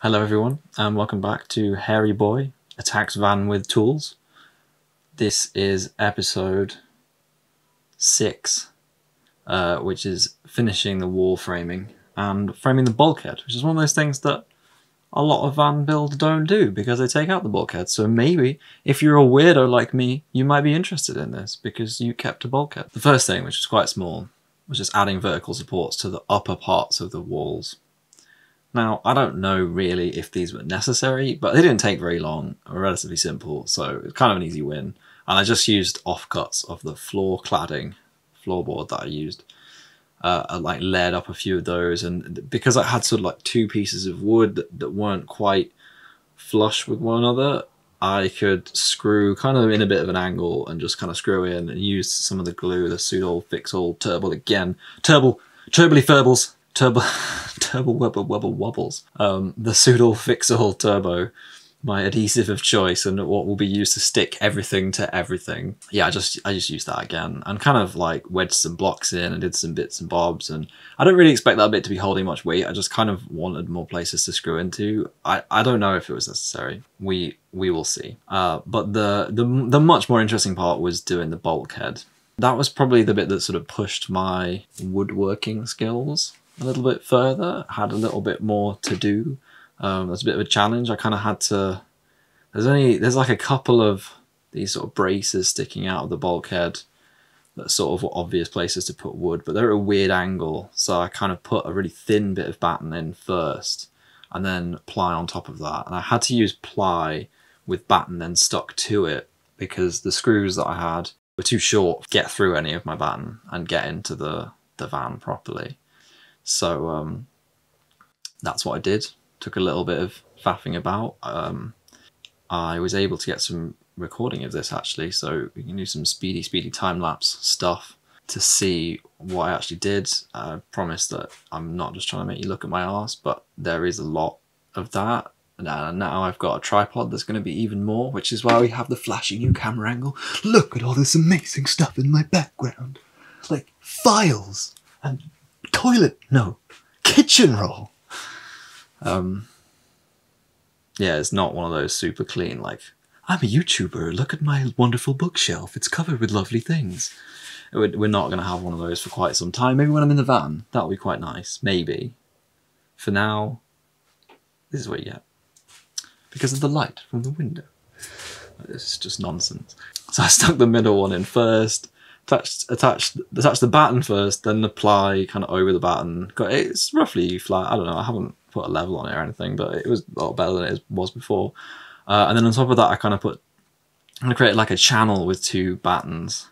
Hello everyone and welcome back to Hairy Boy Attacks Van with Tools. This is episode 6, uh, which is finishing the wall framing and framing the bulkhead, which is one of those things that a lot of van builds don't do because they take out the bulkhead. So maybe if you're a weirdo like me, you might be interested in this because you kept a bulkhead. The first thing, which is quite small, was just adding vertical supports to the upper parts of the walls. Now, I don't know really if these were necessary, but they didn't take very long, relatively simple, so it's kind of an easy win. And I just used offcuts of the floor cladding floorboard that I used. Uh, I like layered up a few of those, and because I had sort of like two pieces of wood that, that weren't quite flush with one another, I could screw kind of in a bit of an angle and just kind of screw in and use some of the glue, the Soudal fix all turbo again, turbo, turbly furbles, turbo, turbo wubble wubble wobbles. Um, the Soudal fix all turbo, my adhesive of choice and what will be used to stick everything to everything. Yeah, I just I just used that again and kind of like wedged some blocks in and did some bits and bobs and I don't really expect that bit to be holding much weight. I just kind of wanted more places to screw into. I, I don't know if it was necessary. We we will see. Uh, but the, the the much more interesting part was doing the bulkhead. That was probably the bit that sort of pushed my woodworking skills a little bit further. Had a little bit more to do. Um, that's a bit of a challenge. I kind of had to. There's only there's like a couple of these sort of braces sticking out of the bulkhead that sort of obvious places to put wood, but they're at a weird angle. So I kind of put a really thin bit of batten in first and then ply on top of that. And I had to use ply with batten then stuck to it because the screws that I had were too short to get through any of my batten and get into the, the van properly. So um, that's what I did. Took a little bit of faffing about. Um, I was able to get some recording of this actually, so we can do some speedy, speedy time lapse stuff to see what I actually did. I promise that I'm not just trying to make you look at my ass, but there is a lot of that. And now I've got a tripod that's going to be even more, which is why we have the flashy new camera angle. Look at all this amazing stuff in my background. Like files and toilet, no, kitchen roll. Um, yeah, it's not one of those super clean, like, I'm a YouTuber, look at my wonderful bookshelf, it's covered with lovely things. We're not going to have one of those for quite some time. Maybe when I'm in the van, that'll be quite nice. Maybe. For now, this is what you get. Because of the light from the window. This is just nonsense. So I stuck the middle one in first, attached, attached, attached the batten first, then the ply kind of over the. Got It's roughly flat. I don't know. I haven't put a level on it or anything, but it was a lot better than it was before. Uh, and then on top of that, I kind of put, I'm create like a channel with two battens.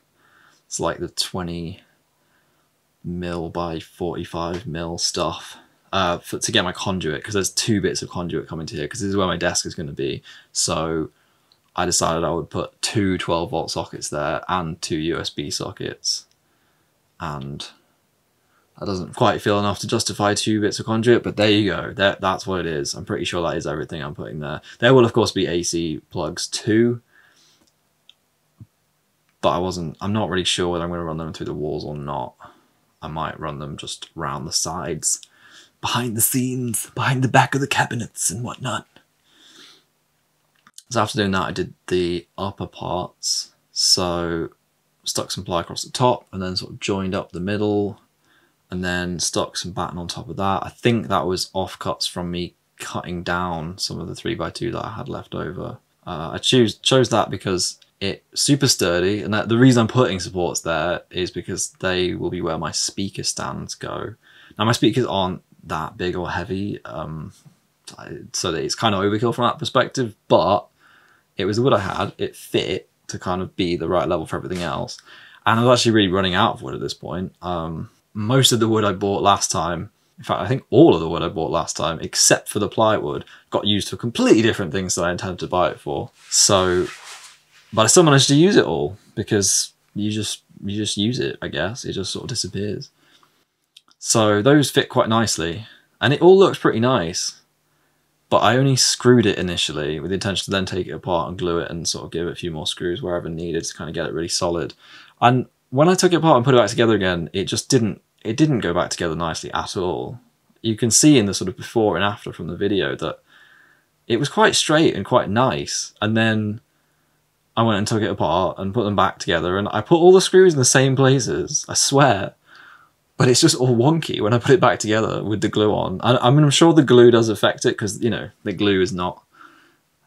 It's like the 20 mil by 45 mil stuff uh, for, to get my conduit because there's two bits of conduit coming to here because this is where my desk is going to be. So I decided I would put two 12 volt sockets there and two USB sockets. And that doesn't quite feel enough to justify two bits of conduit, but there you go. That, that's what it is. I'm pretty sure that is everything I'm putting there. There will, of course, be AC plugs too. But I wasn't, I'm not really sure whether I'm going to run them through the walls or not. I might run them just round the sides, behind the scenes, behind the back of the cabinets and whatnot. So after doing that, I did the upper parts. So stuck some ply across the top and then sort of joined up the middle and then stuck some batten on top of that. I think that was offcuts from me cutting down some of the 3x2 that I had left over. Uh, I choose chose that because it's super sturdy and that the reason I'm putting supports there is because they will be where my speaker stands go. Now my speakers aren't that big or heavy um, so that it's kind of overkill from that perspective but it was the wood I had, it fit to kind of be the right level for everything else and I was actually really running out of wood at this point. Um, most of the wood I bought last time, in fact, I think all of the wood I bought last time, except for the plywood, got used for completely different things that I intended to buy it for. So, but I still managed to use it all because you just you just use it, I guess. It just sort of disappears. So those fit quite nicely, and it all looks pretty nice. But I only screwed it initially with the intention to then take it apart and glue it and sort of give it a few more screws wherever needed to kind of get it really solid. And when I took it apart and put it back together again, it just didn't it didn't go back together nicely at all. You can see in the sort of before and after from the video that it was quite straight and quite nice. And then I went and took it apart and put them back together, and I put all the screws in the same places. I swear. But it's just all wonky when I put it back together with the glue on. I, I mean, I'm sure the glue does affect it because you know the glue is not.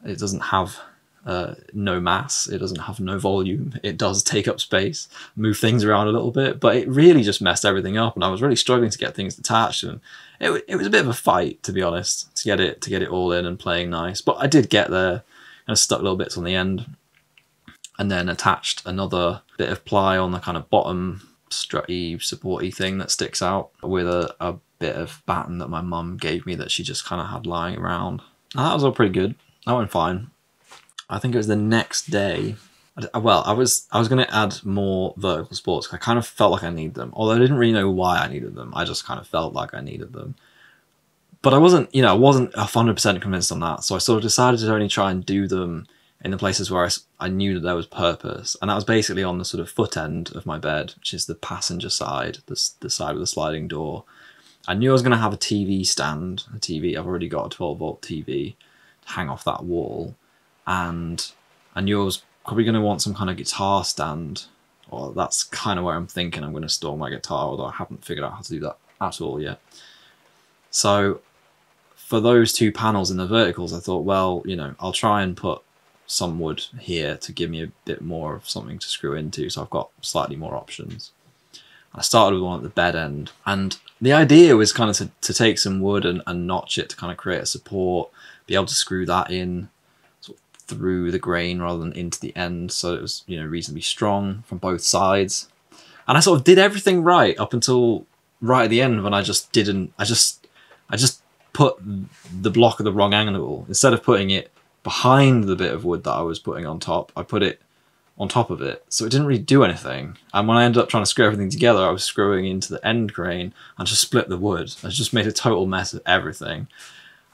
It doesn't have uh, no mass. It doesn't have no volume. It does take up space, move things around a little bit, but it really just messed everything up. And I was really struggling to get things detached, and it, it was a bit of a fight to be honest to get it to get it all in and playing nice. But I did get there. I stuck little bits on the end, and then attached another bit of ply on the kind of bottom strutty supporty thing that sticks out with a, a bit of batten that my mum gave me that she just kind of had lying around. And that was all pretty good. That went fine. I think it was the next day. Uh, well, I was I was going to add more vertical supports. I kind of felt like I needed them, although I didn't really know why I needed them. I just kind of felt like I needed them. But I wasn't, you know, I wasn't hundred percent convinced on that. So I sort of decided to only try and do them in the places where I, I knew that there was purpose. And that was basically on the sort of foot end of my bed, which is the passenger side, the, the side with the sliding door. I knew I was going to have a TV stand, a TV. I've already got a 12 volt TV to hang off that wall. And I knew I was probably going to want some kind of guitar stand. Or that's kind of where I'm thinking I'm going to store my guitar, although I haven't figured out how to do that at all yet. So for those two panels in the verticals, I thought, well, you know, I'll try and put some wood here to give me a bit more of something to screw into so I've got slightly more options. I started with one at the bed end and the idea was kind of to, to take some wood and, and notch it to kind of create a support, be able to screw that in sort of through the grain rather than into the end so it was you know reasonably strong from both sides. And I sort of did everything right up until right at the end when I just didn't I just I just put the block at the wrong angle instead of putting it behind the bit of wood that I was putting on top, I put it on top of it. So it didn't really do anything. And when I ended up trying to screw everything together, I was screwing into the end grain and just split the wood. I just made a total mess of everything.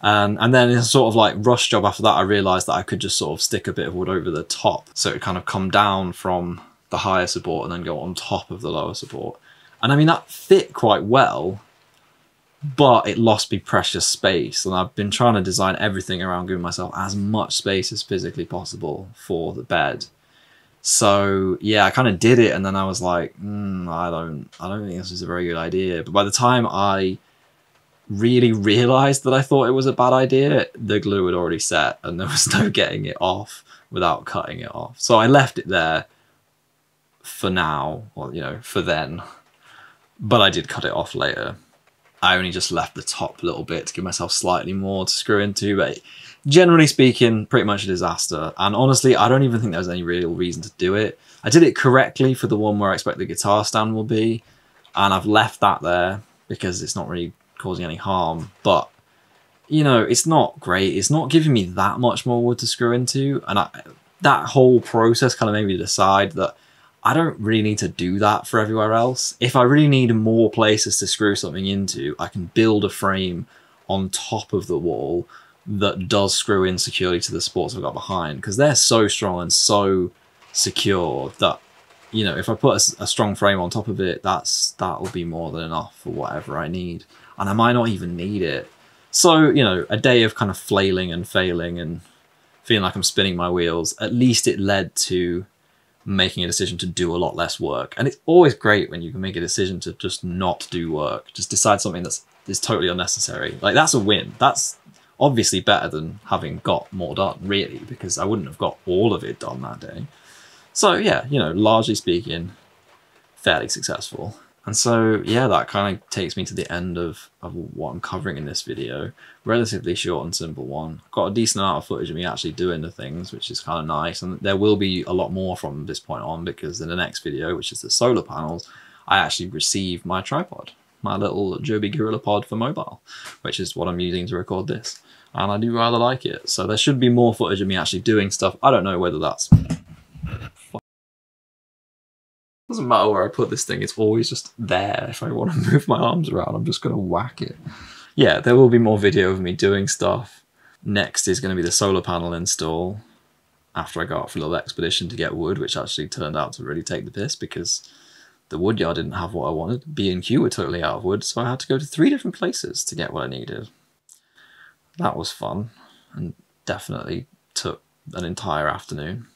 Um, and then in a sort of like rush job after that, I realized that I could just sort of stick a bit of wood over the top. So it kind of come down from the higher support and then go on top of the lower support. And I mean, that fit quite well, but it lost me precious space and I've been trying to design everything around giving myself as much space as physically possible for the bed. So yeah, I kind of did it and then I was like, mm, I don't, I don't think this is a very good idea. But by the time I really realized that I thought it was a bad idea, the glue had already set and there was no getting it off without cutting it off. So I left it there for now, or you know, for then. But I did cut it off later I only just left the top a little bit to give myself slightly more to screw into, but generally speaking, pretty much a disaster. And honestly, I don't even think there was any real reason to do it. I did it correctly for the one where I expect the guitar stand will be, and I've left that there because it's not really causing any harm. But you know, it's not great. It's not giving me that much more wood to screw into, and I, that whole process kind of made me decide that I don't really need to do that for everywhere else. If I really need more places to screw something into, I can build a frame on top of the wall that does screw in securely to the supports I've got behind because they're so strong and so secure that you know if I put a, a, strong frame on top of it that's that'll be more than enough for whatever I need and I might not even need it so you know a day of kind of flailing and failing and feeling like I'm spinning my wheels at least it led to making a decision to do a lot less work. And it's always great when you can make a decision to just not do work, just decide something that's is totally unnecessary. Like that's a win. That's obviously better than having got more done, really, because I wouldn't have got all of it done that day. So yeah, you know, largely speaking, fairly successful. And so, yeah, that kind of takes me to the end of, of what I'm covering in this video. Relatively short and simple one. Got a decent amount of footage of me actually doing the things, which is kind of nice. And there will be a lot more from this point on because in the next video, which is the solar panels, I actually received my tripod, my little Joby Gorilla Pod for mobile, which is what I'm using to record this. And I do rather like it. So there should be more footage of me actually doing stuff. I don't know whether that's doesn't matter where I put this thing, it's always just there. If I want to move my arms around, I'm just going to whack it. Yeah, there will be more video of me doing stuff. Next is going to be the solar panel install after I go out for a little expedition to get wood, which actually turned out to really take the piss because the wood yard didn't have what I wanted. B&Q were totally out of wood, so I had to go to three different places to get what I needed. That was fun. And definitely took an entire afternoon.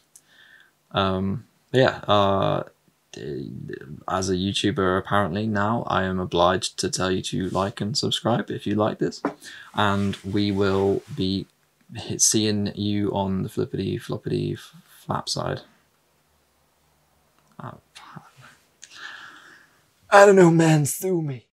Um, yeah, uh, Uh, as a YouTuber, apparently now I am obliged to tell you to like and subscribe if you like this, and we will be seeing you on the flippity floppity flap side. Oh, I don't know, man, sue me.